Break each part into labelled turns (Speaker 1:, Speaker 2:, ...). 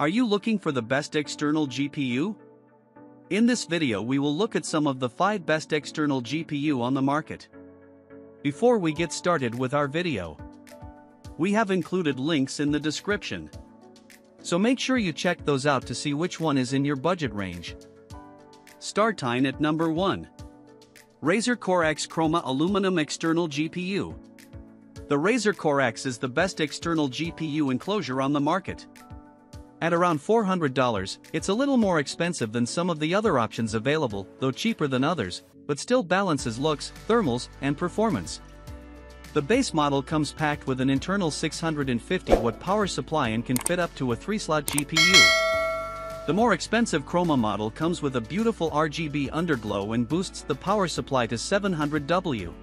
Speaker 1: Are you looking for the best external GPU? In this video we will look at some of the 5 best external GPU on the market. Before we get started with our video, we have included links in the description. So make sure you check those out to see which one is in your budget range. Startine at number 1. Razer Core X Chroma Aluminum External GPU. The Razer Core X is the best external GPU enclosure on the market. At around $400, it's a little more expensive than some of the other options available, though cheaper than others, but still balances looks, thermals, and performance. The base model comes packed with an internal 650-watt power supply and can fit up to a 3-slot GPU. The more expensive Chroma model comes with a beautiful RGB underglow and boosts the power supply to 700W.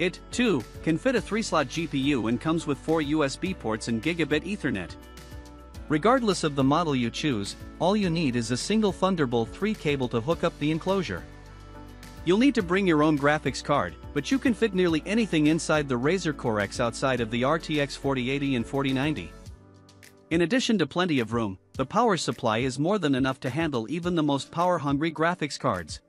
Speaker 1: It, too, can fit a 3-slot GPU and comes with 4 USB ports and gigabit Ethernet. Regardless of the model you choose, all you need is a single Thunderbolt 3 cable to hook up the enclosure. You'll need to bring your own graphics card, but you can fit nearly anything inside the Razer Core X outside of the RTX 4080 and 4090. In addition to plenty of room, the power supply is more than enough to handle even the most power-hungry graphics cards.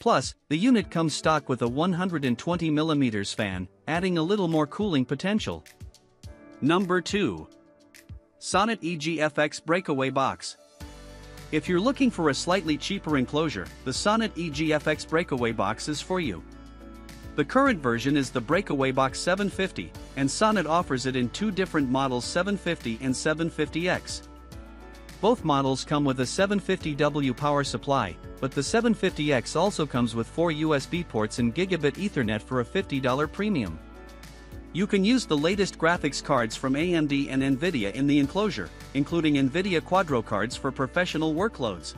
Speaker 1: Plus, the unit comes stock with a 120mm fan, adding a little more cooling potential. Number 2. Sonnet EGFX Breakaway Box. If you're looking for a slightly cheaper enclosure, the Sonnet EGFX Breakaway Box is for you. The current version is the Breakaway Box 750, and Sonnet offers it in two different models 750 and 750X. Both models come with a 750W power supply, but the 750X also comes with four USB ports and gigabit Ethernet for a $50 premium. You can use the latest graphics cards from AMD and Nvidia in the enclosure, including Nvidia Quadro cards for professional workloads.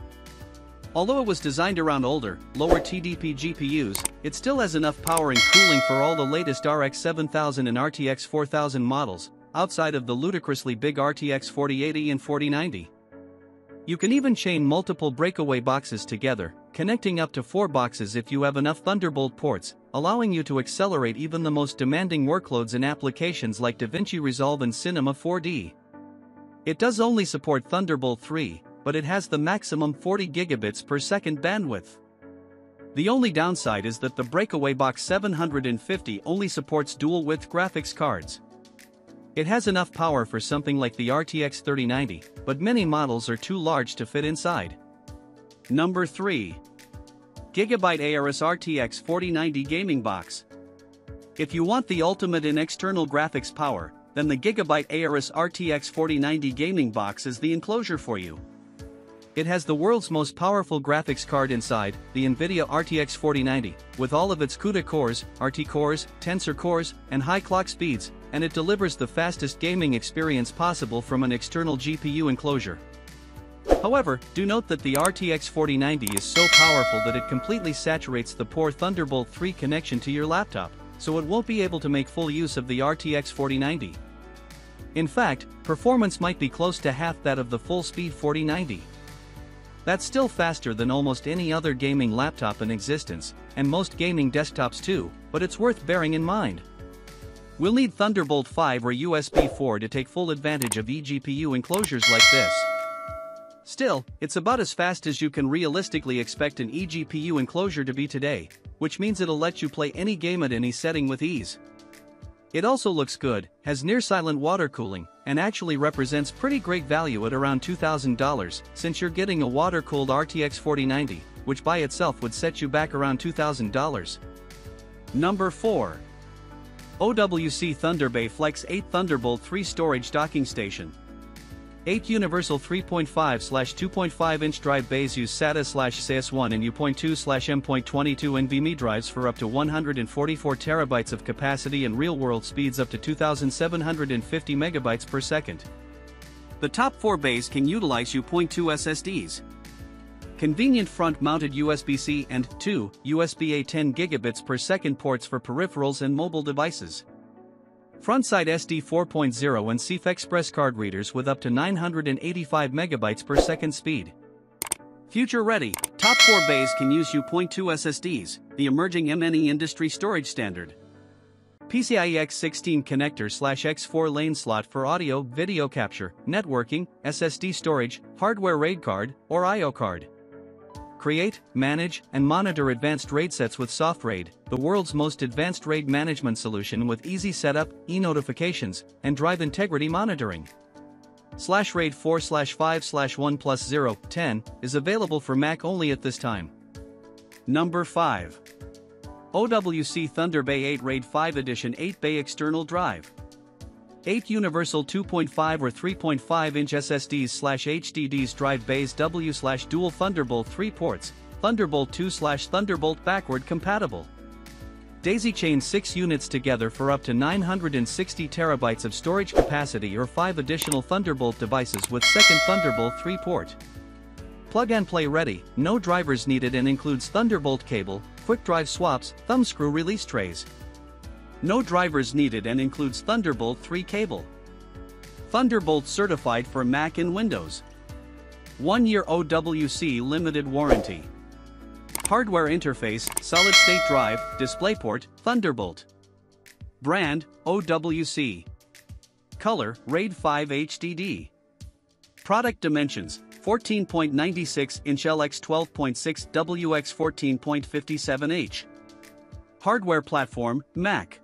Speaker 1: Although it was designed around older, lower TDP GPUs, it still has enough power and cooling for all the latest RX 7000 and RTX 4000 models, outside of the ludicrously big RTX 4080 and 4090. You can even chain multiple breakaway boxes together, connecting up to four boxes if you have enough Thunderbolt ports, allowing you to accelerate even the most demanding workloads in applications like DaVinci Resolve and Cinema 4D. It does only support Thunderbolt 3, but it has the maximum 40 gigabits per second bandwidth. The only downside is that the Breakaway Box 750 only supports dual-width graphics cards. It has enough power for something like the RTX 3090, but many models are too large to fit inside. Number 3. Gigabyte Aorus RTX 4090 Gaming Box. If you want the ultimate in external graphics power, then the Gigabyte Aorus RTX 4090 Gaming Box is the enclosure for you. It has the world's most powerful graphics card inside, the NVIDIA RTX 4090, with all of its CUDA cores, RT cores, Tensor cores, and high clock speeds, and it delivers the fastest gaming experience possible from an external GPU enclosure. However, do note that the RTX 4090 is so powerful that it completely saturates the poor Thunderbolt 3 connection to your laptop, so it won't be able to make full use of the RTX 4090. In fact, performance might be close to half that of the full-speed 4090. That's still faster than almost any other gaming laptop in existence, and most gaming desktops too, but it's worth bearing in mind. We'll need Thunderbolt 5 or USB 4 to take full advantage of eGPU enclosures like this. Still, it's about as fast as you can realistically expect an eGPU enclosure to be today, which means it'll let you play any game at any setting with ease. It also looks good, has near-silent water cooling, and actually represents pretty great value at around $2,000 since you're getting a water-cooled RTX 4090, which by itself would set you back around $2,000. Number 4. OWC Thunderbay Flex 8 Thunderbolt 3 Storage Docking Station. 8 Universal 3.5 slash 2.5 inch drive bays use SATA slash CS1 and U.2 slash M.22 NVMe drives for up to 144 terabytes of capacity and real-world speeds up to 2750 megabytes per second. The top 4 bays can utilize U.2 SSDs. Convenient front-mounted USB-C and 2 USB-A 10 gigabits per second ports for peripherals and mobile devices. Frontside SD 4.0 and CF Express card readers with up to 985 megabytes per second speed. Future ready, top 4 bays can use U.2 SSDs, the emerging M&E industry storage standard. PCIe X16 connector slash X4 lane slot for audio, video capture, networking, SSD storage, hardware RAID card, or I.O. card. Create, manage, and monitor advanced RAID sets with SoftRAID, the world's most advanced RAID management solution with easy setup, e-notifications, and drive integrity monitoring. Slash RAID 4 slash 5 slash 1 plus 0, 10 is available for Mac only at this time. Number 5. OWC Thunder Bay 8 RAID 5 Edition 8 Bay External Drive. 8 Universal 2.5 or 3.5 inch SSDs slash HDDs drive bays W slash dual Thunderbolt 3 ports, Thunderbolt 2 slash Thunderbolt backward compatible. Daisy chain 6 units together for up to 960 terabytes of storage capacity or 5 additional Thunderbolt devices with second Thunderbolt 3 port. Plug and play ready, no drivers needed and includes Thunderbolt cable, quick drive swaps, thumbscrew release trays. No drivers needed and includes Thunderbolt 3 cable. Thunderbolt certified for Mac and Windows. 1 year OWC limited warranty. Hardware interface, solid state drive, DisplayPort, Thunderbolt. Brand, OWC. Color, RAID 5 HDD. Product dimensions, 14.96 inch LX 12.6 WX 14.57H. Hardware platform, Mac.